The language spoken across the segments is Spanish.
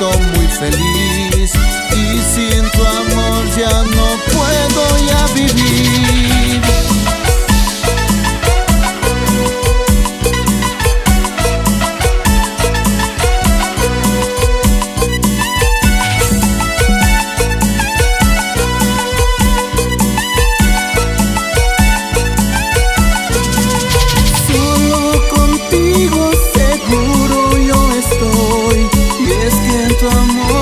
siento muy feliz. Tu amor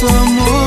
做梦。